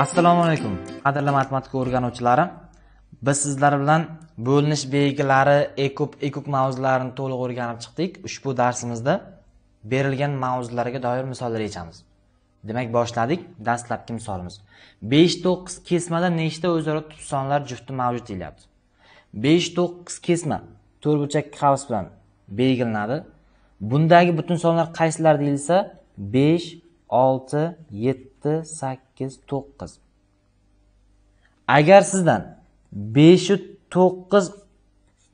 assalomu alaykum qadrli matematika o'rganuvchilari biz sizlar bilan bo'linish belgilari ekub ekuk mavzularini to'liq o'rganib chiqdik. Ushbu darsimizda berilgan mavzularga doir misollar yechamiz. Demak boshladik dastlabki misolimiz. Besh to'qqiz kesmada nechta o'zaro tub sonlar jufti mavjud deyilyapti besh to'qqiz kesma to'rtburchak qavs bilan belgilanadi. Bundagi butun sonlar qaysilar deyilsa? Besh olti yetti sakkiz sakkiz to'qqiz. Agar sizdan beshu to'qqiz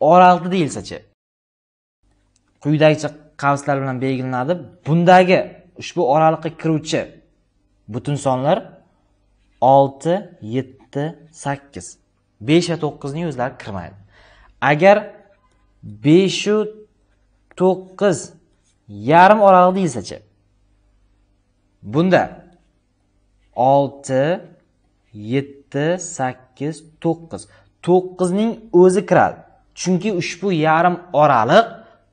olti deyilsachi quyidagicha qavslar bilan belgilanadi bundagi ushbu oraliqqa kiruvchi butun sonlar olti yetti sakkiz. Besh va to'qqizning o'zlari kirmaydi. Agar beshu to'qqiz yarim oraliq deyilsachi bunda olti yetti sakkiz to'qqiz. To'qqizning o'zi kiradi chunki ushbu yarim oraliq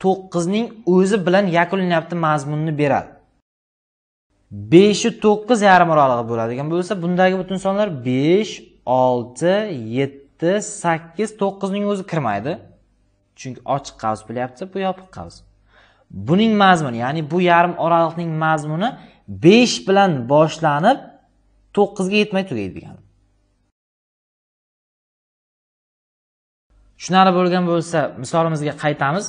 to'qqizning o'zi bilan yakunlanyapti mazmunni beradi beshu to'qqiz yarim oralig'i bo'ladigan bo'lsa bundagi butun sonlar besh olti yetti sakkiz to'qqizning o'zi kirmaydi. Chunki ochiq qavs bo'lyapti bu yopiq qavs. Buning mazmuni ya'ni bu yarim oraliqning mazmuni besh bilan boshlanib to'qqizga yetmay tugaydi degani tushunarli bo'lgan bo'lsa misolimizga qaytamiz.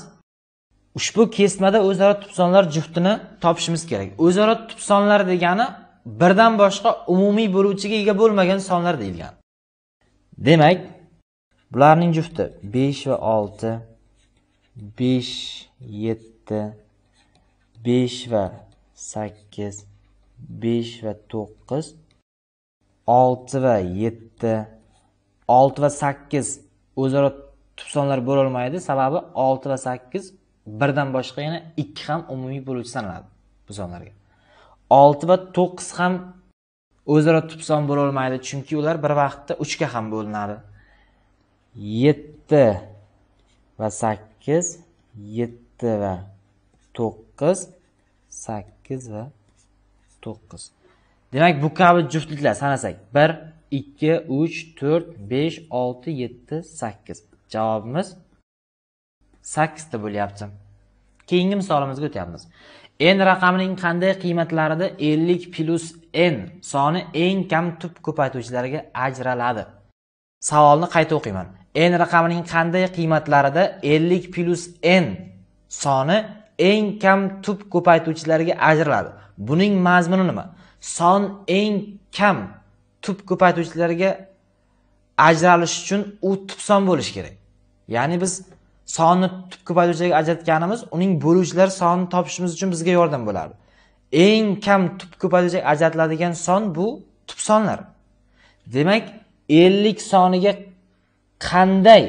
Ushbu kesmada o'zaro tubsonlar juftini topishimiz kerak. O'zaro tubsonlar degani birdan boshqa umumiy bo'luvchiga ega bo'lmagan sonlar deyilgan. Demak bularning jufti besh va olti besh yetti besh va sakkiz besh va to'qqiz olti va yetti olti va sakkiz o'zaro tubsonlar bo'lolmaydi sababi olti va sakkiz birdan boshqa yana ikki ham umumiy bo'luvchi sanaladi bu sonlarga olti va to'qqiz ham o'zaro tubson bo'lolmaydi chunki ular bir vaqtda uchga ham bo'linadi. Yetti va sakkiz yetti va to'qqiz sakkiz va to'qqiz. Demak bu kabi juftliklar sanasak. Bir ikki uch to'rt besh olti yetti sakkiz. Javobimiz sakkizta bo'lyapti. Keyingi misolimizga o'tyapmiz. N raqamining qanday qiymatlarida ellik plyus n soni eng kam tub ko'paytuvchilarga ajraladi? Savolni qayta o'qiyman. N raqamining qanday qiymatlarida ellik plyus n soni eng kam tub ko'paytuvchilarga ajraladi? Buning mazmuni nima? Son eng kam tub ko'paytuvchilarga ajralish uchun u tubson bo'lishi kerak. Ya'ni biz sonni tub ko'paytuvchilarga ajratganimiz uning bo'luvchilar sonini topishimiz uchun bizga yordam bo'lardi eng kam tub ko'paytuvchilarga ajratiladigan son bu tub sonlar. Demak ellik soniga qanday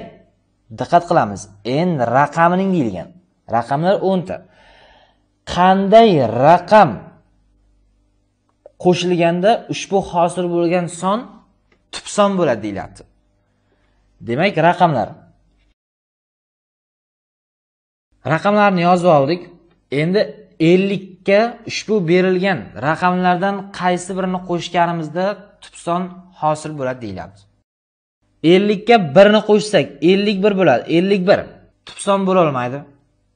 diqqat qilamiz? N raqamining deyilgan. Raqamlar o'nta. Qanday raqam qo'shilganda ushbu hosil bo'lgan son tub son bo'ladi deyilyapti. Demak raqamlar. Raqamlarni yozib oldik. Endi ellikka ushbu berilgan raqamlardan qaysi birini qo'shganimizda tubson hosil bo'ladi deyilyapti. Ellikka birni qo'shsak ellik bir bo'ladi ellik bir. Tubson bo'lolmaydi.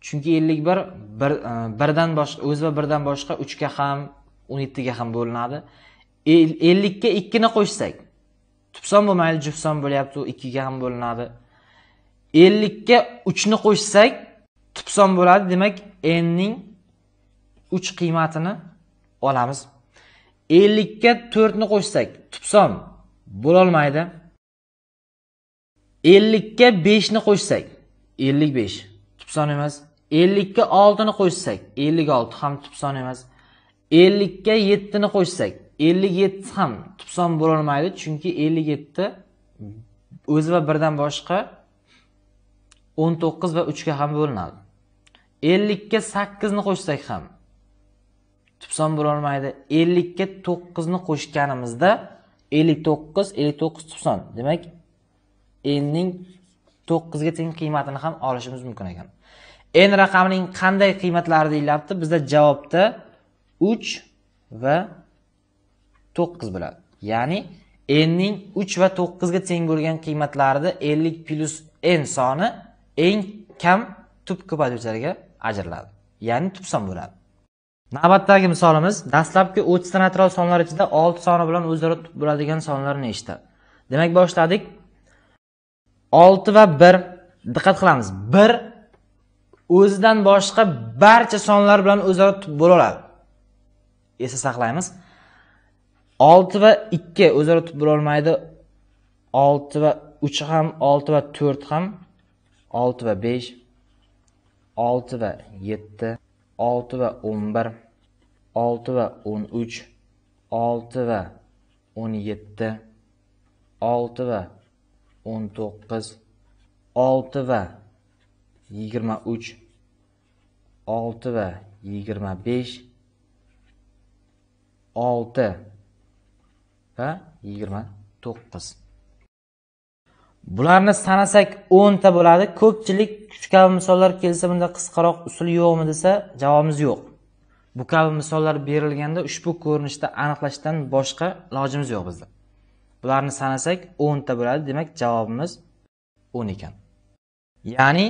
Chunki ellik bir e, birdan boshqa o'zi va birdan boshqa uchga ham o'n yettiga ham bo'linadi. Ellikka ikkini qo'shsak tubson bo'lmaydi juftson bo'lyapti u ikkiga ham bo'linadi. Ellikka uchni qo'shsak tubson bo'ladi. Demak nning uch qiymatini olamiz. Ellikka to'rtni qo'shsak tubson bo'lolmaydi. Ellikka beshni qo'shsak ellik besh tubson emas. Ellikka oltini qo'shsak ellik olti ham tubson emas. Ellikka yettini qo'shsak ellik yetti ham tubson bo'lolmaydi chunki ellik yetti o'zi va birdan boshqa o'n to'qqiz va uchga ham bo'linadi. ellikka sakkizni qo'shsak ham tubson bo'lolmaydi. ellikka to'qqizni qo'shganimizda ellik to'qqiz ellik to'qqiz tubson. Demak nning to'qqizga teng qiymatini ham olishimiz mumkin ekan. N raqamining qanday qiymatlari deyilyapti bizda javobda uch va to'qqiz bo'ladi. Ya'ni n ning 3 va 9 ga teng bo'lgan qiymatlarida 50 plyus n soni eng kam tub ko'paytiruvchilarga ajriladi ya'ni tub son bo'ladi. Navbatdagi misolimiz dastlabki 30 ta natural sonlar ichida 6 soni bilan o'zaro tub bo'ladigan sonlar nechta? Demak boshladik. 6 va 1 diqqat qilamiz. 1 o'zidan boshqa barcha sonlar bilan o'zaro tub bo'la oladi. Esda saqlaymiz 6 va 2 o'zaro tutib bo'la olmaydi 6 va 3 ham 6 va 4 ham 6 va 5 6 va 7 6 va 11 6 va 13 6 va 17 6 va 19 6 va 23 6 va 25 6 va 29 bularni sanasak 10 ta bo'ladi. Ko'pchilik shu kabi misollar kelsa bunda qisqaroq usul yo'qmi desa javobimiz yo'q. Bu kabi misollar berilganda ushbu ko'rinishda aniqlashdan boshqa ilojimiz yo'q bizda. Bularni sanasak 10 ta bo'ladi demak javobimiz 10 ekan. Ya'ni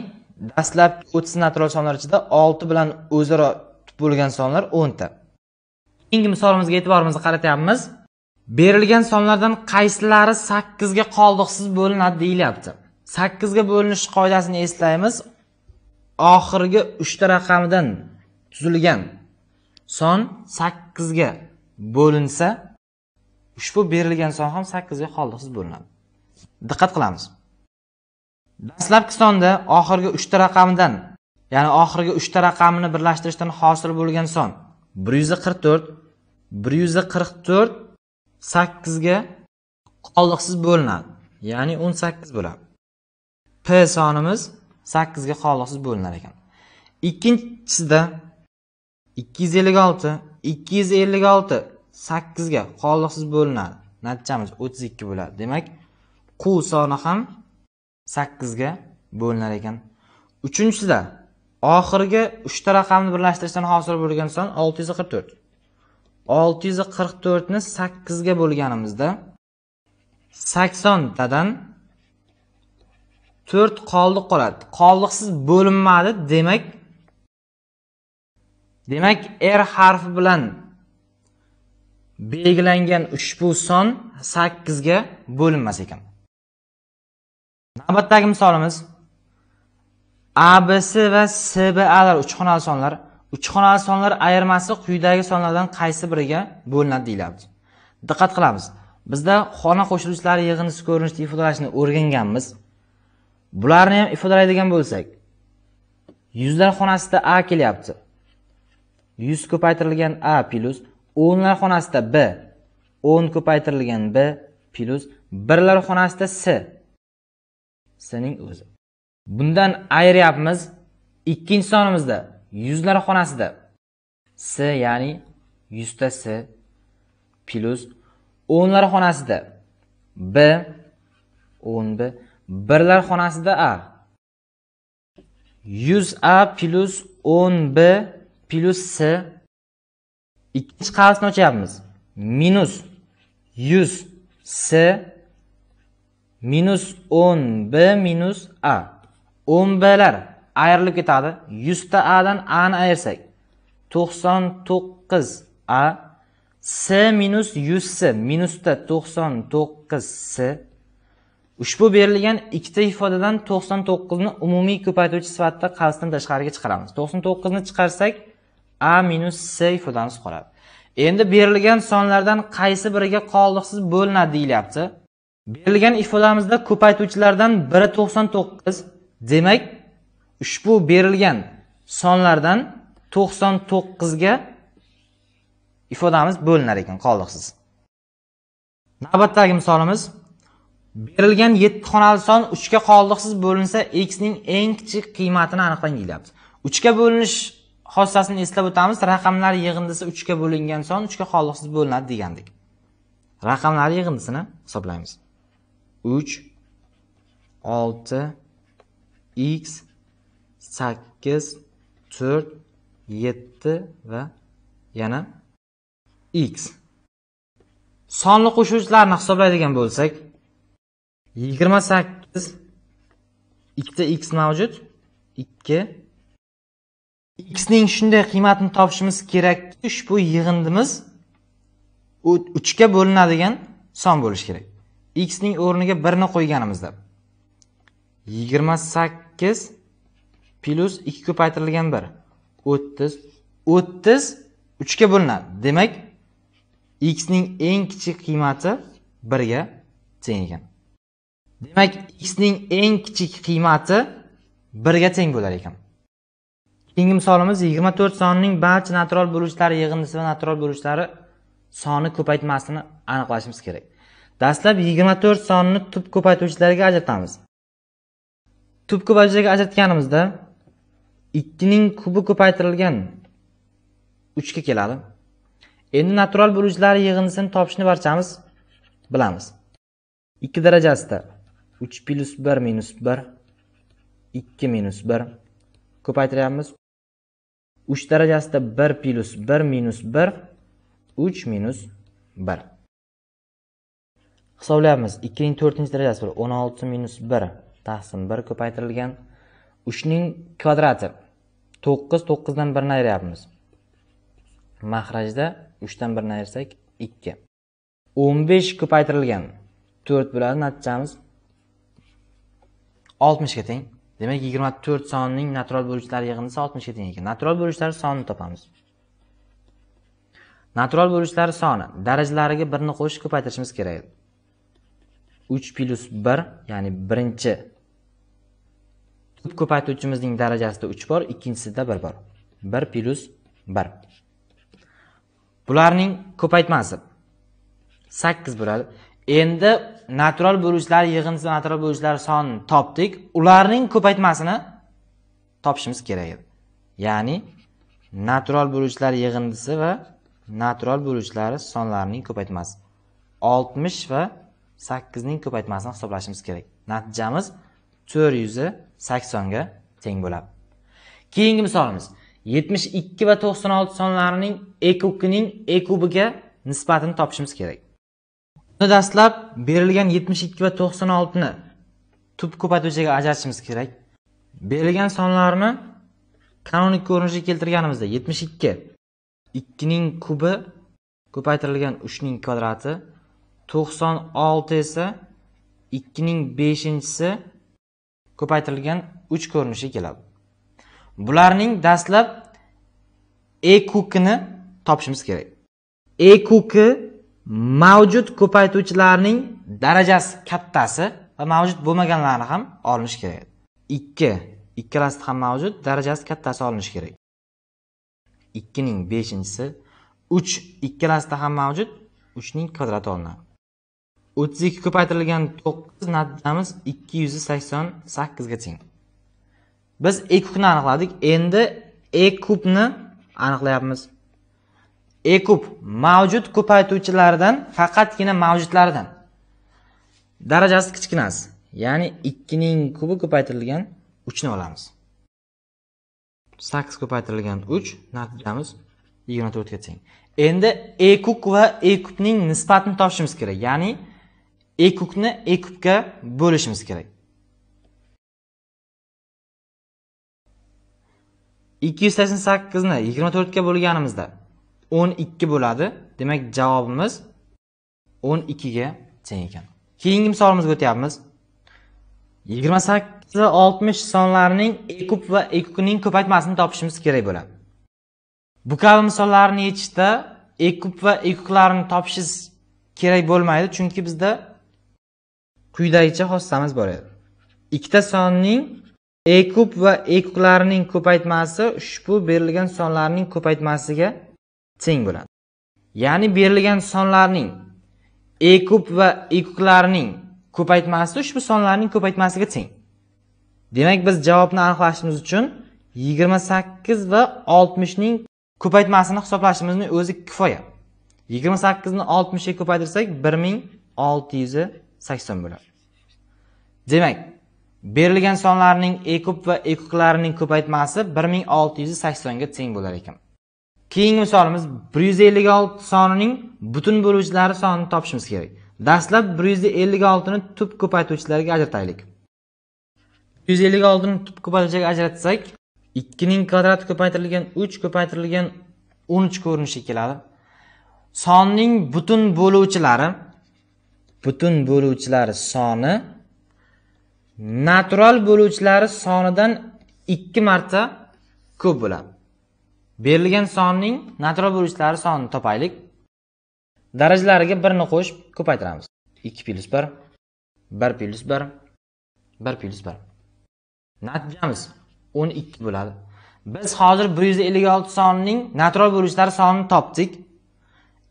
dastlabki 30 natural sonlar ichida 6 bilan o'zaro bo'lgan sonlar 10 ta keyingi misolimizga e'tiborimizni qaratyapmiz berilgan sonlardan qaysilari 8 ga qoldiqsiz bo'linadi deyilyapti. 8 ga bo'linish qoidasini eslaymiz. Oxirgi 3 ta raqamidan tuzilgan son 8 ga bo'linsa ushbu berilgan son ham 8 ga qoldiqsiz bo'linadi. Diqqat qilamiz. Dastlabki sonda oxirgi 3 ta raqamidan ya'ni oxirgi 3 ta raqamini birlashtirishdan hosil bo'lgan son 144 144 sakkizga qoldiqsiz bo'linadi. Ya'ni o'n sakkiz bo'ladi. P sonimiz sakkizga qoldiqsiz bo'linar ekan. Ikkinchisida ikki yuz ellik olti ikki yuz ellik olti sakkizga qoldiqsiz bo'linadi. Natijamiz o'ttiz ikki bo'ladi. Demak qu soni ham sakkizga bo'linar ekan. Uchinchisida oxirgi uchta raqamni birlashtirishdan hosil bo'lgan son olti yuz qirq to'rt. Olti yuz qirq to'rtni sakkizga bo'lganimizda saksontadan to'rt qoldiq qoladi. Qoldiqsiz bo'linmadi demak demak r harfi bilan belgilangan ushbu son sakkizga bo'linmas ekan. Navbatdagi misolimiz abs va sbalar uchxonali sonlar uch xonali sonlar ayirmasi quyidagi sonlardan qaysi biriga bo'linadi deyilyapti diqqat qilamiz. Bizda xona qo'shiluvchilari yig'indisi ko'rinishda ifodalashni o'rganganmiz. Bularni ham ifodalaydigan bo'lsak yuzlar xonasida a kelyapti. Yuz ko'paytirilgan a plyus o'nlar xonasida b o'n ko'paytirilgan b plyus birlar xonasida s. Sning o'zi. Bundan ayiryapmiz ikkinchi sonimizda yuzlar xonasida. S ya'ni yuzta s plus o'nlar xonasida. B o'n b birlar xonasida a. Yuz a plus o'n b plus s. Ikkinchi qavsni ochyapmiz minus yuz s minus o'n b minus a. o'n blar ayrilib ketadi. Yuzta adan ani ayirsak to'qson to'qqiz a s minus yuz s minusda to'qson to'qqiz s. Ushbu berilgan ikkita ifodadan to'qson to'qqizni umumiy ko'paytiruvchi sifatida qavsdan tashqariga chiqaramiz. To'qson to'qqizni chiqarsak a minus s ifodamiz qoladi. Endi berilgan sonlardan qaysi biriga qoldiqsiz bo'linadi deyilyapti. Berilgan ifodamizda ko'paytuvchilardan biri to'qson to'qqiz demak ushbu berilgan sonlardan to'qson to'qqizga ifodamiz bo'linar ekan qoldiqsiz. Navbatdagi misolimiz berilgan yetti xonali son uchga qoldiqsiz bo'linsa x ning eng kichik qiymatini aniqlang deyilyapti uchga bo'linish xossasini eslab o'tamiz raqamlar yig'indisi uchga bo'lingan son uchga qoldiqsiz bo'linadi degandik. Raqamlar yig'indisini hisoblaymiz. Uch olti x sakkiz to'rt yetti va yana x. Sonli qo'shuvchilarni hisoblaydigan bo'lsak 28 ikkita x mavjud 2 x ning shunday qiymatini topishimiz kerakki ushbu yig'indimiz 3 ga bo'linadigan son bo'lishi kerak. X ning o'rniga 1 ni qo'yganimizda 28 plyus 2 ko'paytirilgan 1 30 30 3 ga bo'linadi. Demak x ning eng kichik qiymati 1 ga teng ekan. Demak x ning eng kichik qiymati 1 ga teng bo'lar ekan. Keyingi misolimiz 24 sonining barcha natural bo'luvchilari yig'indisi va natural bo'luvchilari soni ko'paytmasini aniqlashimiz kerak. Dastlab 24 sonini tub ko'paytuvchilarga ajratamiz. Tub ko'paytuvchilarga ajratganimizda 2 ning kubi ko'paytirilgan. 3 ga keladi. Endi natural bo'luvchilari yig'indisini topishni barchamiz bilamiz. 2 darajasida. 3 plyus 1 minus 1 2 minus 1 ko'paytiryapmiz. 3 darajasida 1 plyus 1 minus 1 3 minus 1 hisoblayapmiz. 2 ning 4 darajasi 16 minus 1 taqsim 1 ko'paytirilgan. 3 ning kvadrati. 9 9 dan 1 ni mahrajda 3 dan 1 ni ayirsak 2 15 ko'paytirilgan. 4 bo'ladi natijamiz. 60 ga teng. Demak 24 sonining natural bo'luvchilari yig'indisi 60 ga teng ekan. Natural bo'luvchilari sonini topamiz. Natural bo'luvchilari soni. Darajalariga 1 ni qo'shib ko'paytirishimiz kerak. 3 plyus 1 ya'ni birinchi tub ko'paytuvchimizning darajasida 3 bor ikkinchisida 1 bor. 1 plyus 1 bularning ko'paytmasi. 8 bo'ladi. Endi natural bo'luvchilar yig'indisi natural bo'luvchilar sonini topdik. Ularning ko'paytmasini topishimiz kerak edi. Ya'ni natural bo'luvchilar yig'indisi va natural bo'luvchilari sonlarining ko'paytmasi. 60 va 8 ning ko'paytmasini hisoblashimiz kerak. Natijamiz 480 ga teng bo'ladi. Keyingi misolimiz. 72 va 96 sonlarining ekukining ekubiga e kubiga nisbatini topishimiz kerak. Buni dastlab berilgan 72 va 96 ni tub ko'paytuvchiga ajratishimiz kerak. Berilgan sonlarni kanonik ko'rinishga keltirganimizda 72 2 ning kubi ko'paytirilgan 3 ning 96 esa 2 ning 5-si ko'paytirilgan 3 ko'rinishi keladi. Bularning dastlab e kukini topishimiz kerak. e kuki mavjud ko'paytuvchilarning darajasi kattasi va mavjud bo'lmaganlarni ham olinish kerak 2 ikkalasida ham mavjud darajasi kattasi olinish kerak ikkining beshinchisi uch ikkalasida ham mavjud 3 ning kvadrati olinadi o'ttiz ikki ko'paytirilgan to'qqiz natijamiz ikki yuz sakson sakkizga teng. Biz e kubni aniqladik. Endi e kubni aniqlayapmiz. E kub mavjud ko'paytuvchilardan faqatgina mavjudlaridan. Darajasi kichkinasi ya'ni 2 ning kubi ko'paytirilgan 3 ni olamiz. 8 ko'paytirilgan 3 natijamiz 24 to'rtga teng. Endi e kub va e kubning nisbatini topishimiz kerak. Ya'ni e kubni e kubga bo'lishimiz kerak 288 ni 24 ga bo'lganimizda 12 bo'ladi. Demak, javobimiz 12 ga teng ekan. Keyingi misolimizga o'tyapmiz. 28 va 60 sonlarining e kub va e kubning ko'paytmasini topishimiz kerak bo'ladi. Bu kabi misollarni yechishda e kub va e kublarni topishingiz kerak bo'lmaydi, chunki bizda quyidagicha xossamiz bor edi. Ikkita sonning e kub va e kublarining ko'paytmasi ushbu berilgan sonlarning ko'paytmasiga teng bo'ladi. Ya'ni berilgan sonlarning e kub va e kublarining ko'paytmasi ushbu sonlarning ko'paytmasiga teng. Demak biz javobni aniqlashimiz uchun 28 va 60 ning ko'paytmasini hisoblashimizni o'zi kifoya. 28 ni 60 ga ko'paytirsak 1680 bo'ladi. Demak berilgan sonlarning ekub va ekuklarining va bir ming olti 1680 ga teng bo'lar ekan. Keyingi misolimiz 156 sonining butun bo'luvchilari sonini topishimiz kerak. Dastlab 156 ni tub ko'paytuvchilarga ajrataylik. 156 ni tub ko'paytuvchiga ajratsak 2 ning kvadrati ko'paytirilgan 3 ko'paytirilgan 13 ko'rinishga keladi. Sonning butun bo'luvchilari butun bo'luvchilari soni natural bo'luvchilari sonidan 2 marta ko'p bo'ladi. Berilgan sonning natural bo'luvchilari sonini topaylik. Darajalariga birni qo'shib ko'paytiramiz. 2 plyus 1 1 plyus 1 1 plyus 1 natijamiz 12 bo'ladi. Biz hozir 156 sonining natural bo'luvchilari sonini topdik.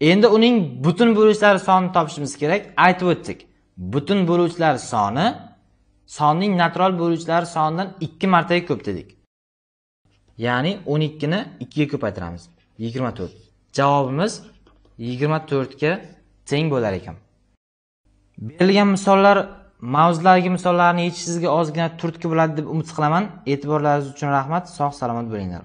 Endi uning butun bo'luvchilari sonini topishimiz kerak. Aytib o'tdik. Butun bo'luvchilar soni sonning natural bo'luvchilari sonidan 2 martaga ko'p dedik. Ya'ni 12 ni 2 ga ko'paytiramiz 24 javobimiz 24 ga teng bo'lar ekan. Berilgan misollar mavzulardagi misollarni yechishingizga ozgina turtki bo'ladi deb umid qilaman. E'tiborlaringiz uchun rahmat sog' salomat bo'linglar.